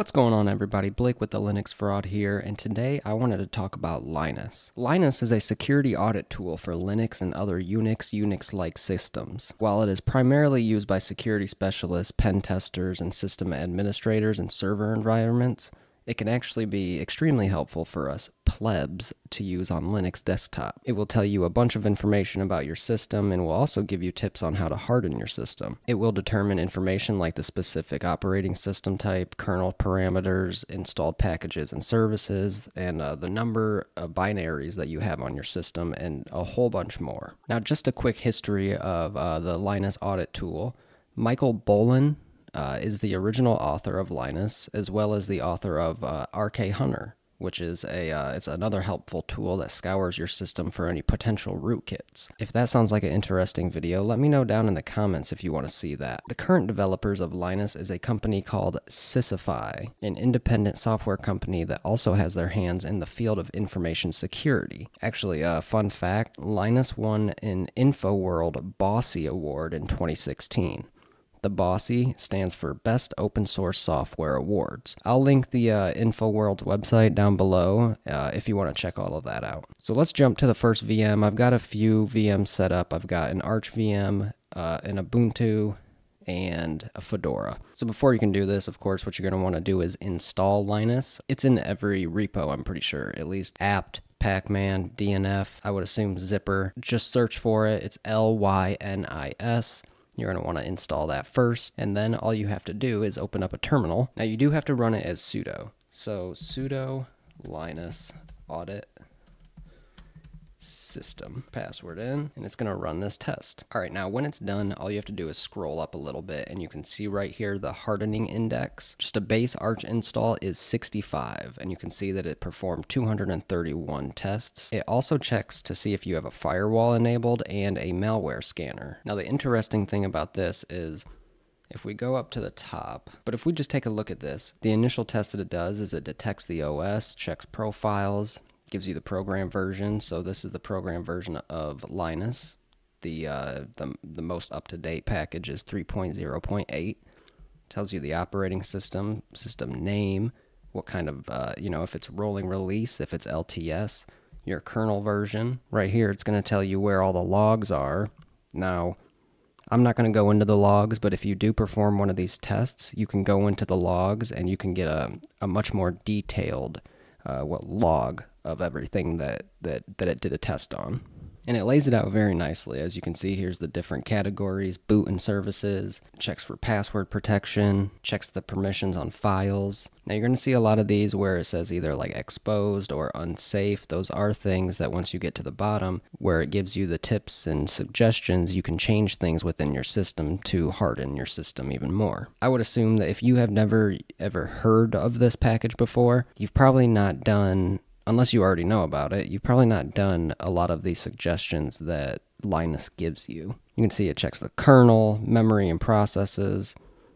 What's going on everybody? Blake with the Linux Fraud here, and today I wanted to talk about Lynis. Lynis is a security audit tool for Linux and other Unix, Unix-like systems. While it is primarily used by security specialists, pen testers, and system administrators in server environments, it can actually be extremely helpful for us plebs to use on Linux desktop. It will tell you a bunch of information about your system and will also give you tips on how to harden your system. It will determine information like the specific operating system type, kernel parameters, installed packages and services, and uh, the number of binaries that you have on your system, and a whole bunch more. Now, just a quick history of uh, the Lynis audit tool. Michael Boelen uh, is the original author of Lynis, as well as the author of uh, RK Hunter, which is a uh, it's another helpful tool that scours your system for any potential rootkits. If that sounds like an interesting video, let me know down in the comments if you want to see that. The current developers of Lynis is a company called CISOfy, an independent software company that also has their hands in the field of information security. Actually, a fun fact, Lynis won an InfoWorld Bossy Award in 2016. The Bossy stands for Best Open Source Software Awards. I'll link the uh, InfoWorld's website down below uh, if you want to check all of that out. So let's jump to the first VM. I've got a few VMs set up. I've got an Arch VM, uh, an Ubuntu, and a Fedora. So before you can do this, of course, what you're going to want to do is install Lynis. It's in every repo, I'm pretty sure, at least apt Pacman, DNF, I would assume Zypper. Just search for it. It's L Y N I S. You're going to want to install that first, and then all you have to do is open up a terminal. Now, you do have to run it as sudo. So, sudo lynis audit system password in and it's going to run this test. All right, now when it's done, all you have to do is scroll up a little bit and you can see right here the hardening index. Just a base Arch install is 65 and you can see that it performed 231 tests. It also checks to see if you have a firewall enabled and a malware scanner. Now the interesting thing about this is if we go up to the top, but if we just take a look at this, the initial test that it does is it detects the OS, checks profiles, gives you the program version. So this is the program version of Lynis. The uh, the, the most up to date package is 3.0.8. Tells you the operating system, system name, what kind of uh, you know if it's rolling release, if it's LTS, your kernel version. Right here, it's going to tell you where all the logs are. Now, I'm not going to go into the logs, but if you do perform one of these tests, you can go into the logs and you can get a, a much more detailed uh, what log of everything that, that, that it did a test on. And it lays it out very nicely. As you can see, here's the different categories boot and services, checks for password protection, checks the permissions on files. Now, you're going to see a lot of these where it says either like exposed or unsafe. Those are things that once you get to the bottom, where it gives you the tips and suggestions, you can change things within your system to harden your system even more. I would assume that if you have never ever heard of this package before, you've probably not done unless you already know about it, you've probably not done a lot of these suggestions that Lynis gives you. You can see it checks the kernel, memory and processes,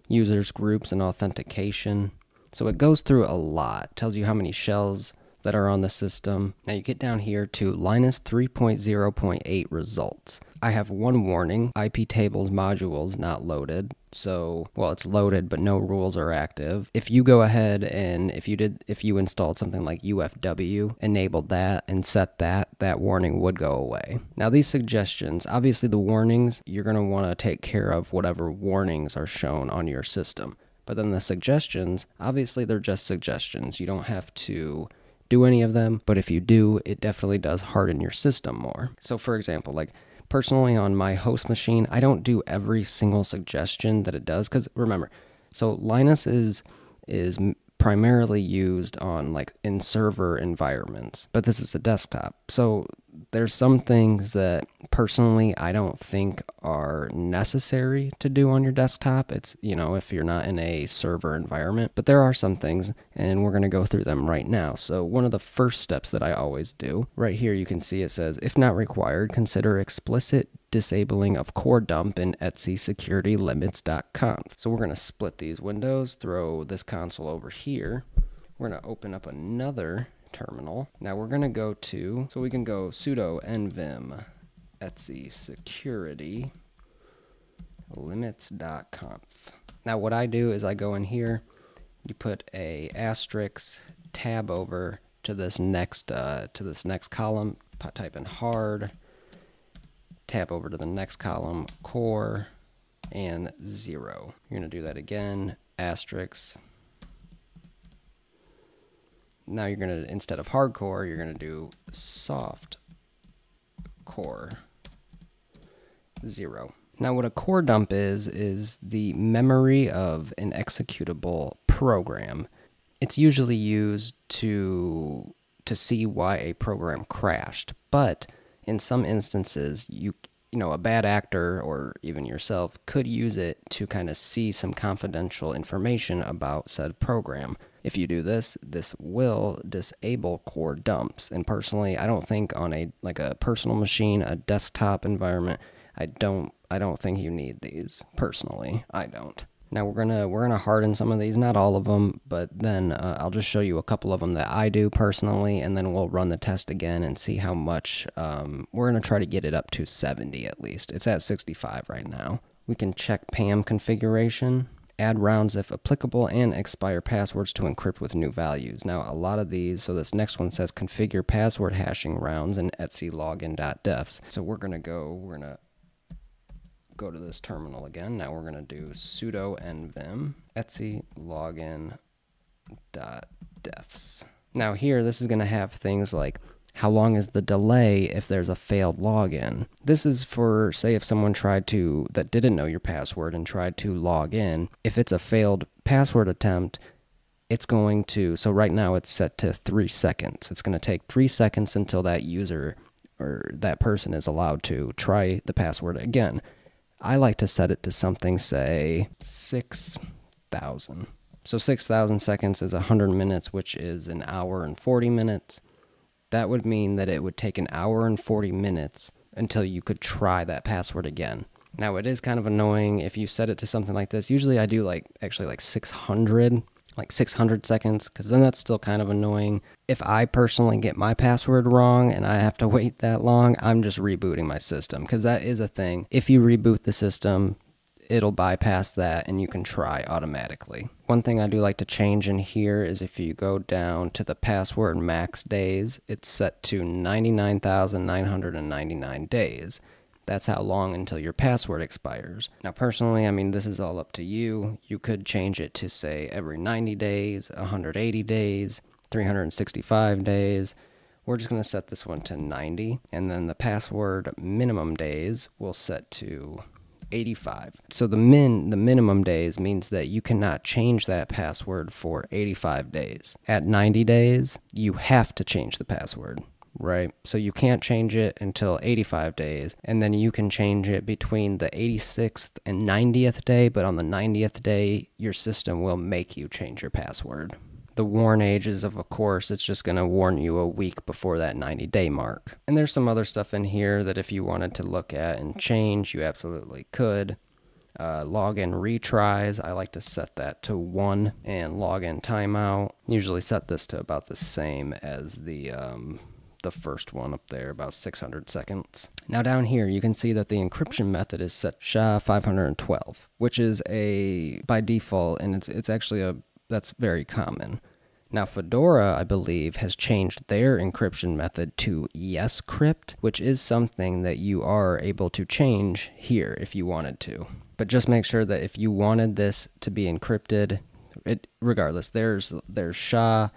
users, groups, and authentication. So it goes through a lot, tells you how many shells that are on the system. Now you get down here to Lynis 3.0.8 results. I have one warning, iptables modules not loaded. So, well, it's loaded, but no rules are active. If you go ahead and if you did, if you installed something like UFW, enabled that and set that, that warning would go away. Now, these suggestions, obviously the warnings, you're going to want to take care of whatever warnings are shown on your system. But then the suggestions, obviously they're just suggestions. You don't have to do any of them, but if you do, it definitely does harden your system more. So for example, like personally on my host machine, I don't do every single suggestion that it does cuz remember, so Lynis is is primarily used on like in server environments, but this is a desktop. So there's some things that personally I don't think are necessary to do on your desktop. It's, you know, if you're not in a server environment, but there are some things and we're going to go through them right now. So one of the first steps that I always do, right here you can see it says if not required, consider explicit disabling of core dump in etc security limits.conf. So we're going to split these windows, throw this console over here. We're going to open up another terminal. Now we're going to go to, so we can go sudo nvim etc security limits.conf. Now what I do is I go in here you put a asterisk tab over to this next uh, to this next column. Type in hard. Tab over to the next column, core, and zero. You're gonna do that again. Asterisk. Now you're gonna instead of hardcore, you're gonna do soft core zero. Now what a core dump is, is the memory of an executable program. It's usually used to, to see why a program crashed, but in some instances, you, you know, a bad actor or even yourself could use it to kind of see some confidential information about said program. If you do this, this will disable core dumps. And personally, I don't think on a like a personal machine, a desktop environment, I don't I don't think you need these personally. I don't. Now we're gonna we're gonna harden some of these, not all of them, but then uh, I'll just show you a couple of them that I do personally, and then we'll run the test again and see how much. Um, we're gonna try to get it up to 70 at least. It's at 65 right now. We can check PAM configuration, add rounds if applicable, and expire passwords to encrypt with new values. Now a lot of these, so this next one says configure password hashing rounds in etc login.defs. So we're gonna go, we're gonna go to this terminal again. Now we're going to do sudo nvim etc login dot defs. Now here, this is going to have things like how long is the delay if there's a failed login. This is for, say, if someone tried to, that didn't know your password and tried to log in. If it's a failed password attempt, it's going to, so right now it's set to three seconds. It's going to take three seconds until that user or that person is allowed to try the password again. I like to set it to something, say, 6,000. So 6,000 seconds is 100 minutes, which is an hour and 40 minutes. That would mean that it would take an hour and 40 minutes until you could try that password again. Now, it is kind of annoying if you set it to something like this. Usually I do like actually like 600 like 600 seconds because then that's still kind of annoying. If I personally get my password wrong and I have to wait that long, I'm just rebooting my system because that is a thing. If you reboot the system, it'll bypass that and you can try automatically. One thing I do like to change in here is if you go down to the password max days, it's set to 99,999 days. That's how long until your password expires. Now, personally, I mean, this is all up to you. You could change it to, say, every 90 days, 180 days, 365 days. We're just going to set this one to 90, and then the password minimum days will set to 85. So the min the minimum days means that you cannot change that password for 85 days. At 90 days, you have to change the password right? So you can't change it until 85 days, and then you can change it between the 86th and 90th day, but on the 90th day, your system will make you change your password. The warn ages of a course, it's just going to warn you a week before that 90 day mark. And there's some other stuff in here that if you wanted to look at and change, you absolutely could. Uh, login retries, I like to set that to one, and login timeout. Usually set this to about the same as the um, the first one up there, about 600 seconds. Now down here, you can see that the encryption method is set SHA-512, which is a, by default, and it's, it's actually a, that's very common. Now, Fedora, I believe, has changed their encryption method to YesCrypt, which is something that you are able to change here if you wanted to. But just make sure that if you wanted this to be encrypted, it regardless, there's there's SHA,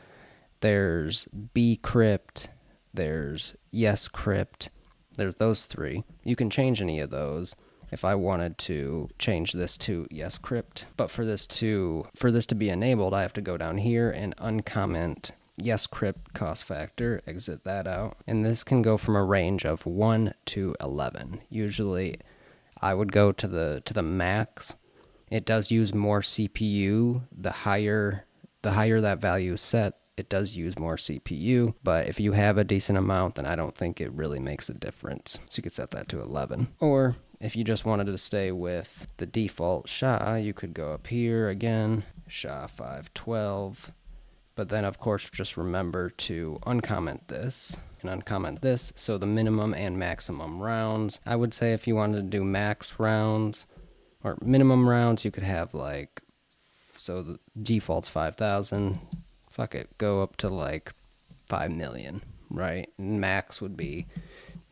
there's bcrypt, there's YesCrypt, there's those three. You can change any of those if I wanted to change this to yes crypt. But for this to for this to be enabled, I have to go down here and uncomment yes crypt cost factor, exit that out. And this can go from a range of 1 to 11. Usually I would go to the to the max. It does use more CPU. The higher the higher that value is set, it does use more CPU, but if you have a decent amount, then I don't think it really makes a difference. So you could set that to 11. Or if you just wanted to stay with the default SHA, you could go up here again, SHA 512. But then, of course, just remember to uncomment this and uncomment this. So the minimum and maximum rounds. I would say if you wanted to do max rounds or minimum rounds, you could have like so the default's 5,000. Fuck it, go up to like 5 million, right? And max would be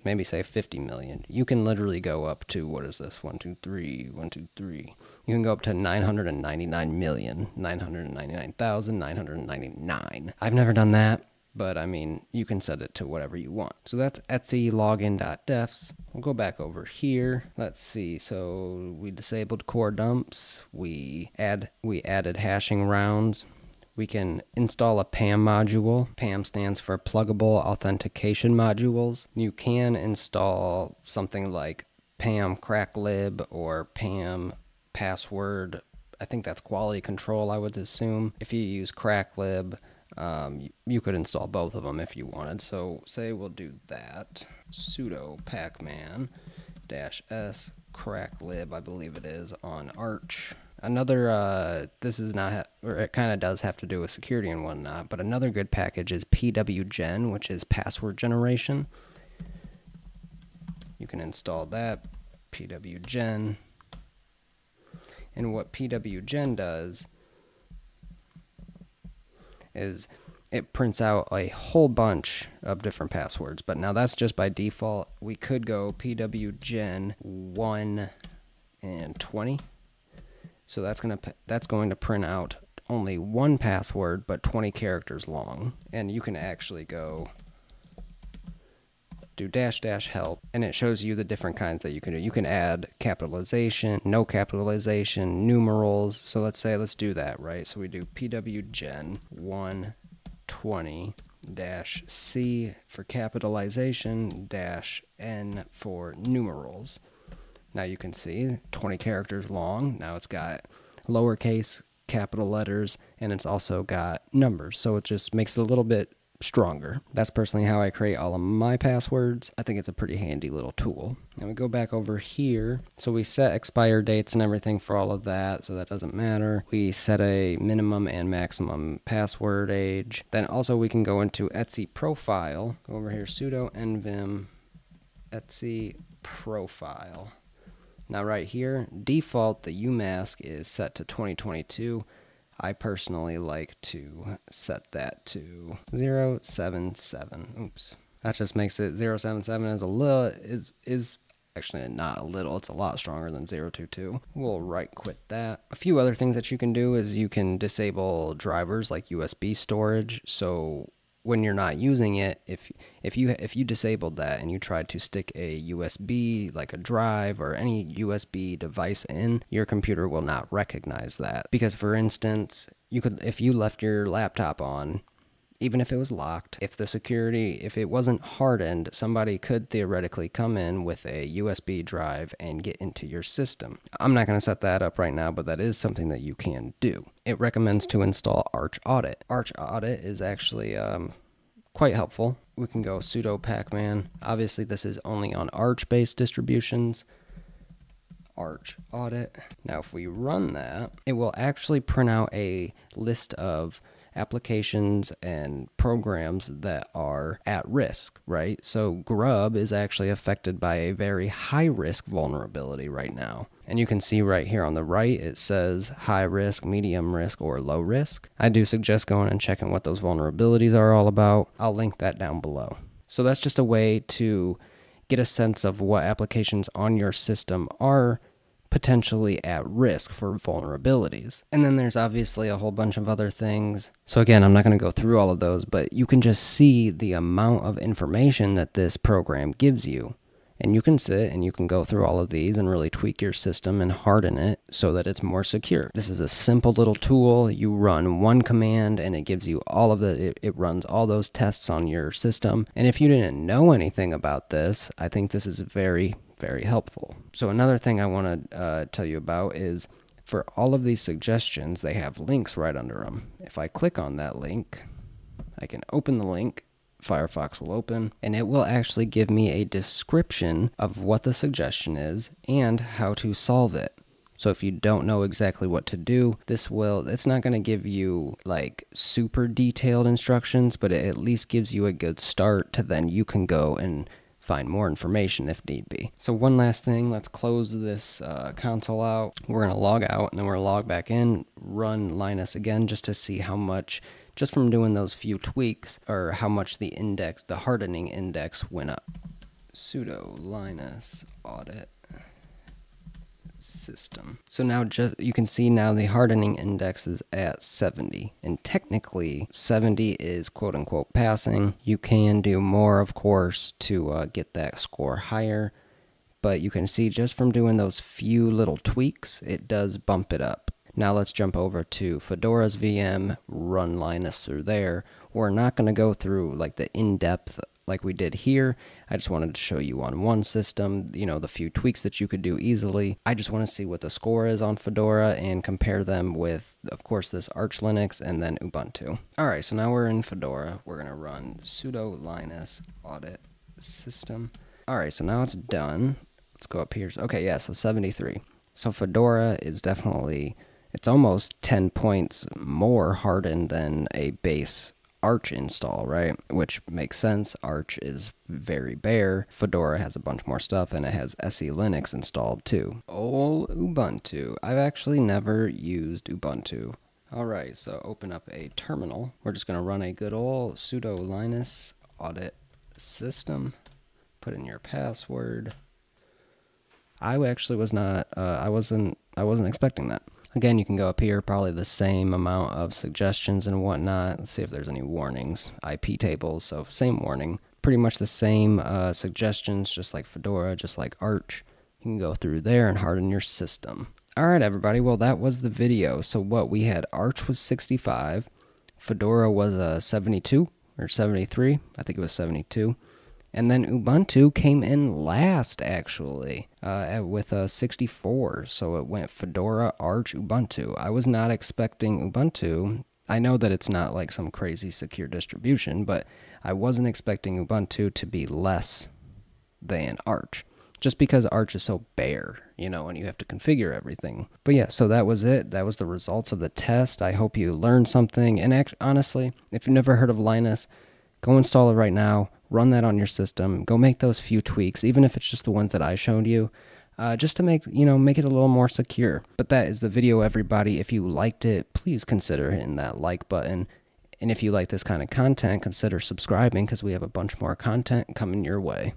maybe say 50 million. You can literally go up to what is this? 1 2 3 1 2 3. You can go up to 999 million, 999,999. I've never done that, but I mean, you can set it to whatever you want. So that's etc login.defs. We'll go back over here. Let's see. So we disabled core dumps. We add we added hashing rounds. We can install a PAM module. PAM stands for Pluggable Authentication Modules. You can install something like PAM cracklib or PAM password. I think that's quality control, I would assume. If you use cracklib, um, you, you, could install both of them if you wanted. So say we'll do that. sudo pacman dash s cracklib, I believe it is, on Arch. Another, uh, this is not, or it kind of does have to do with security and whatnot, but another good package is pwgen, which is password generation. You can install that, pwgen. And what pwgen does is it prints out a whole bunch of different passwords. But now that's just by default. We could go pwgen 1 and 20 so that's going to that's going to print out only one password but 20 characters long. And you can actually go do dash dash help and it shows you the different kinds that you can do. You can add capitalization, no capitalization, numerals. So let's say let's do that, right? So we do pwgen 120 dash C for capitalization dash N for numerals. Now you can see 20 characters long. Now it's got lowercase, capital letters, and it's also got numbers. So it just makes it a little bit stronger. That's personally how I create all of my passwords. I think it's a pretty handy little tool. Now we go back over here. So we set expire dates and everything for all of that, so that doesn't matter. We set a minimum and maximum password age. Then also we can go into etc profile. Go over here, sudo nvim etc profile. Now right here, default the UMask is set to 2022. I personally like to set that to 077. Oops. That just makes it 077 is a little is is actually not a little, it's a lot stronger than 022. We'll right quit that. A few other things that you can do is you can disable drivers like USB storage. So when you're not using it, if if you if you disabled that and you tried to stick a USB like a drive or any USB device in, your computer will not recognize that. Because for instance, you could if you left your laptop on even if it was locked, if the security, if it wasn't hardened, somebody could theoretically come in with a USB drive and get into your system. I'm not going to set that up right now, but that is something that you can do. It recommends to install Arch Audit. Arch Audit is actually um, quite helpful. We can go sudo pacman. Obviously, this is only on Arch based distributions. Arch Audit. Now, if we run that, it will actually print out a list of applications and programs that are at risk, right? So Grub is actually affected by a very high risk vulnerability right now. And you can see right here on the right, it says high risk, medium risk, or low risk. I do suggest going and checking what those vulnerabilities are all about. I'll link that down below. So that's just a way to get a sense of what applications on your system are potentially at risk for vulnerabilities. And then there's obviously a whole bunch of other things. So, again, I'm not going to go through all of those, but you can just see the amount of information that this program gives you. And you can sit and you can go through all of these and really tweak your system and harden it so that it's more secure. This is a simple little tool. You run one command and it gives you all of the, it, it, runs all those tests on your system. And if you didn't know anything about this, I think this is very, very helpful. So another thing I want to uh, tell you about is for all of these suggestions, they have links right under them. If I click on that link, I can open the link, Firefox will open, and it will actually give me a description of what the suggestion is and how to solve it. So if you don't know exactly what to do, this will, it's not going to give you like super detailed instructions, but it at least gives you a good start to then you can go and find more information if need be. So one last thing, let's close this uh, console out. We're going to log out and then we're to log back in, run Lynis again just to see how much, just from doing those few tweaks, or how much the index, the hardening index went up. sudo lynis audit system. So now just you can see now the hardening index is at 70 and technically 70 is quote unquote passing. You can do more of course to uh, get that score higher but you can see just from doing those few little tweaks it does bump it up. Now let's jump over to Fedora's VM, run Lynis through there. We're not going to go through like the in-depth like we did here. I just wanted to show you on one system, you know, the few tweaks that you could do easily. I just want to see what the score is on Fedora and compare them with, of course, this Arch Linux and then Ubuntu. All right, so now we're in Fedora. We're going to run sudo lynis audit system. All right, so now it's done. Let's go up here. Okay, yeah, so 73. So Fedora is definitely, it's almost 10 points more hardened than a base Arch install, right? Which makes sense. Arch is very bare. Fedora has a bunch more stuff and it has SE Linux installed too. Oh, Ubuntu. I've actually never used Ubuntu. Alright, so open up a terminal. We're just going to run a good old sudo lynis audit system. Put in your password. I actually was not, uh, I wasn't, I wasn't expecting that. Again, you can go up here, probably the same amount of suggestions and whatnot. Let's see if there's any warnings. IP tables, so same warning. Pretty much the same uh, suggestions, just like Fedora, just like Arch. You can go through there and harden your system. All right, everybody. Well, that was the video. So what we had, Arch was 65, Fedora was a uh, 72 or 73. I think it was 72. And then Ubuntu came in last, actually, uh, with a 64. So it went Fedora, Arch, Ubuntu. I was not expecting Ubuntu. I know that it's not like some crazy secure distribution, but I wasn't expecting Ubuntu to be less than Arch. Just because Arch is so bare, you know, and you have to configure everything. But yeah, so that was it. That was the results of the test. I hope you learned something. And honestly, if you've never heard of Lynis, go install it right now run that on your system. Go make those few tweaks, even if it's just the ones that I showed you, uh, just to make you know make it a little more secure. But that is the video, everybody. If you liked it, please consider hitting that like button. And if you like this kind of content, consider subscribing because we have a bunch more content coming your way.